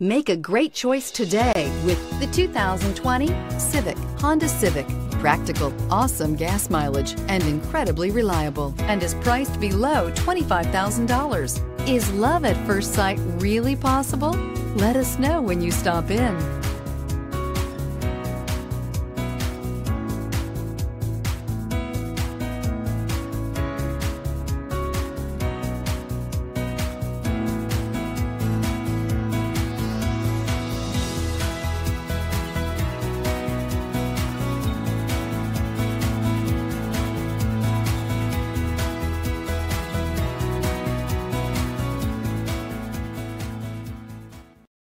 Make a great choice today with the 2020 Civic, Honda Civic. Practical, awesome gas mileage, and incredibly reliable, and is priced below $25,000. Is love at first sight really possible? Let us know when you stop in.